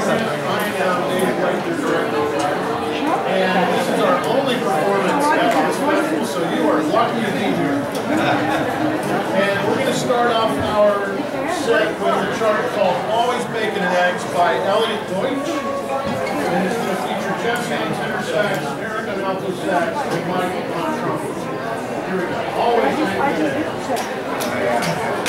am David White, the director. And this is our only performance at this festival, so you are lucky to be here. And we're going to start off our set with a chart called Always Bacon and Eggs by Elliot Deutsch. And it's going to feature Jeff Sands tenor sax, Erica alto sax, and Mike on trumpet. Here we go. Always Bacon and Eggs.